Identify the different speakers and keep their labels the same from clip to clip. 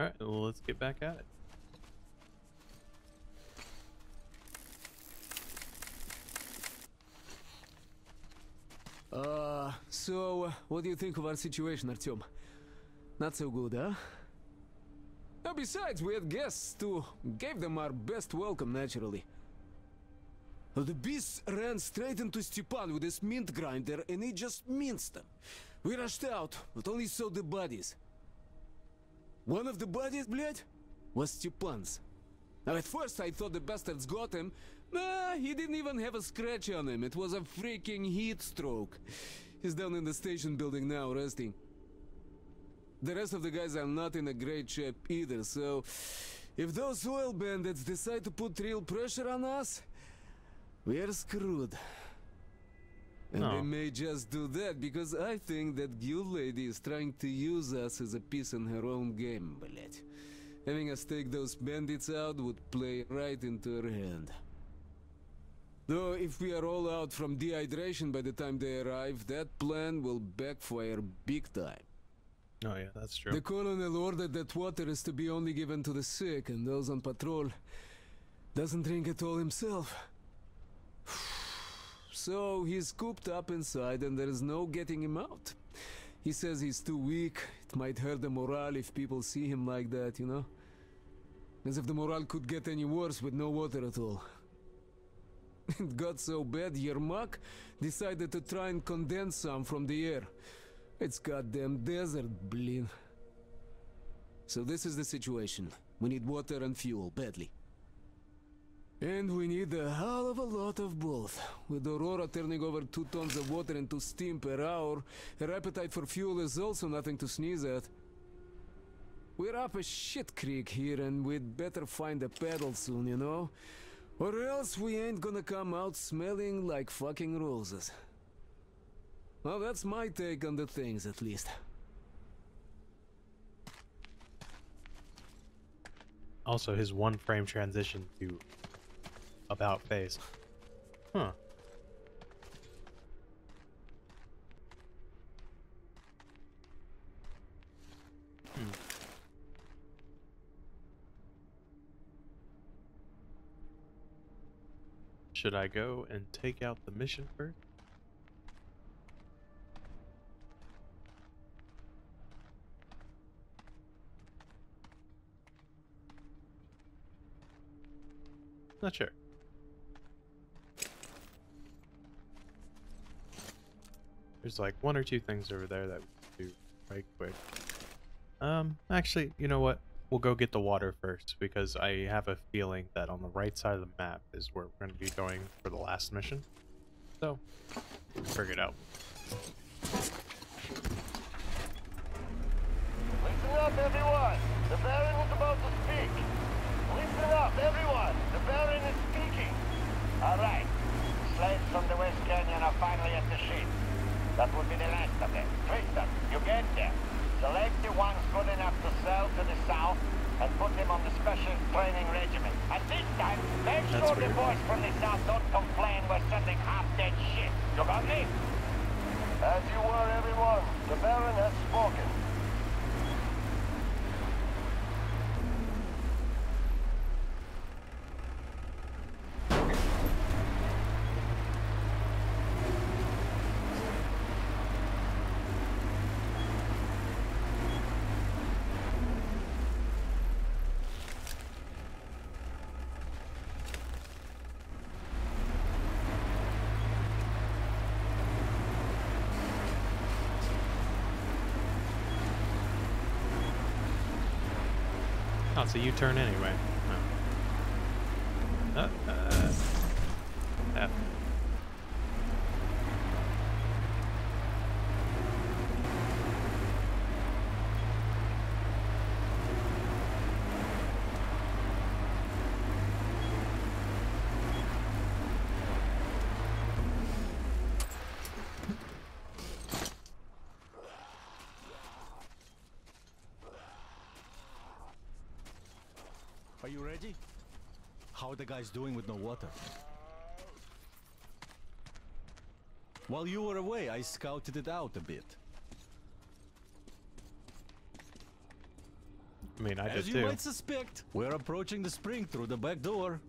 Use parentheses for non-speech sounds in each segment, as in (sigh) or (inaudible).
Speaker 1: Alright, well, let's get back at it.
Speaker 2: Uh, so, what do you think of our situation, Artyom? Not so good, huh? Uh, besides, we had guests too. Gave them our best welcome, naturally. The beasts ran straight into Stepan with his mint grinder, and he just minced them. We rushed out, but only saw the bodies. One of the bodies, блядь, was Stepan's. Now, at first I thought the bastards got him. Nah, he didn't even have a scratch on him. It was a freaking heat stroke. He's down in the station building now, resting. The rest of the guys are not in a great shape either, so... If those oil bandits decide to put real pressure on us, we are screwed. And
Speaker 1: no.
Speaker 2: they may just do that, because I think that Giul Lady is trying to use us as a piece in her own game, блять. Having us take those bandits out would play right into her hand. Though if we are all out from dehydration by the time they arrive, that plan will backfire big time.
Speaker 1: Oh yeah, that's true.
Speaker 2: The colonel ordered that water is to be only given to the sick and those on patrol. Doesn't drink at all himself. So he's cooped up inside and there's no getting him out. He says he's too weak. It might hurt the morale if people see him like that, you know? As if the morale could get any worse with no water at all. (laughs) It got so bad, Yermak decided to try and condense some from the air. It's goddamn desert, blin. So this is the situation. We need water and fuel, badly. And we need a hell of a lot of both. With Aurora turning over two tons of water into steam per hour, her appetite for fuel is also nothing to sneeze at. We're up a shit creek here and we'd better find a paddle soon, you know? Or else we ain't gonna come out smelling like fucking roses. Well, that's my take on the things, at least.
Speaker 1: Also, his one frame transition to about face. Huh. Hmm. Should I go and take out the mission first? Not sure. There's like one or two things over there that we do right quick. Um, actually, you know what? We'll go get the water first because I have a feeling that on the right side of the map is where we're going to be going for the last mission. So, figure it out.
Speaker 3: Listen up, everyone. The Baron is about to speak. Listen up, everyone. The Baron is speaking. All right. Slaves from the West Canyon are finally at the ship. That will be the last of them. Tristan, you get them. Select the ones good enough to sell to the south and put them on the special training regiment. And this time, make Boys from the south don't complain we're sending half-dead shit. You got me? As you were, everyone. The Baron has spoken.
Speaker 1: Oh, it's a U-turn anyway. Oh. Uh, uh, F.
Speaker 4: Are you ready? How are the guys doing with no water? While you were away, I scouted it out a bit.
Speaker 1: I mean, I
Speaker 4: As
Speaker 1: did
Speaker 4: you might suspect, we're approaching the spring through the back door.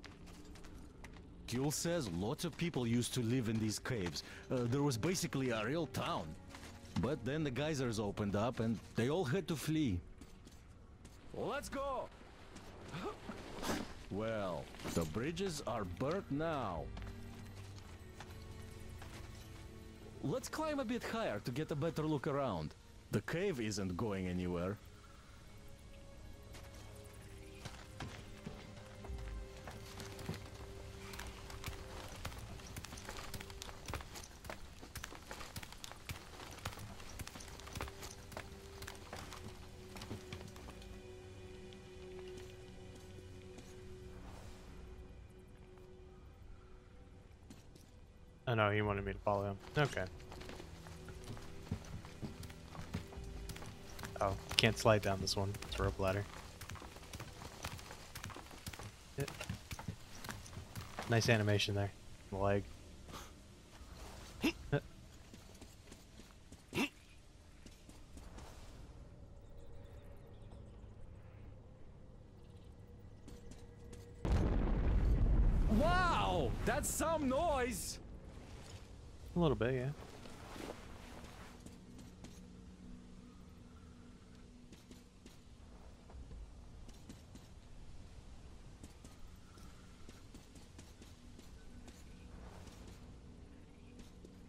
Speaker 4: Giul says lots of people used to live in these caves. Uh, there was basically a real town. But then the geysers opened up and they all had to flee.
Speaker 2: Let's go!
Speaker 4: Well, the bridges are burnt now. Let's climb a bit higher to get a better look around. The cave isn't going anywhere.
Speaker 1: Oh no, he wanted me to follow him. Okay. Oh, can't slide down this one. It's a rope ladder. Yeah. Nice animation there. The leg.
Speaker 2: Wow! That's some noise!
Speaker 1: A little bit, yeah.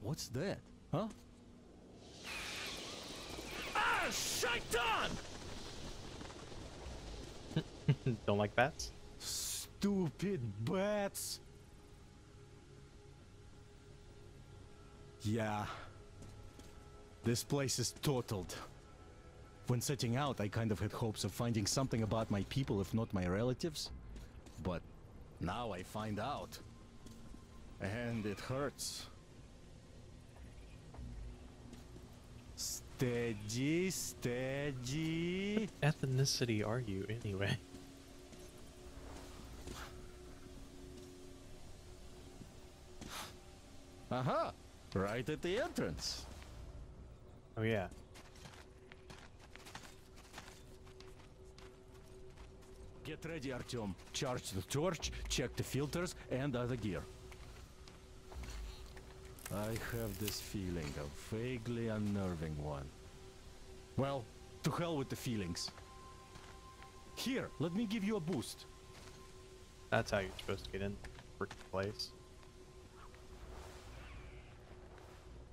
Speaker 4: What's that? Huh? Ah, shaitan! (laughs)
Speaker 1: Don't like bats?
Speaker 4: Stupid bats! Yeah. This place is totaled. When setting out, I kind of had hopes of finding something about my people, if not my relatives. But now I find out. And it hurts. Steady, steady.
Speaker 1: Ethnicity are you anyway?
Speaker 4: Aha! Right at the entrance.
Speaker 1: Oh yeah.
Speaker 4: Get ready, Artyom. Charge the torch, check the filters and other gear. I have this feeling, a vaguely unnerving one. Well, to hell with the feelings. Here, let me give you a boost.
Speaker 1: That's how you're supposed to get in the freaking place.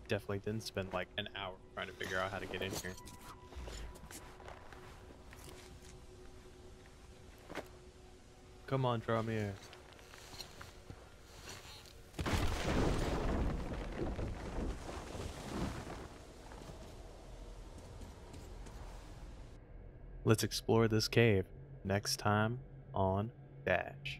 Speaker 1: Definitely didn't spend like an hour trying to figure out how to get in here. Come on, Damir. Let's explore this cave next time on Dash.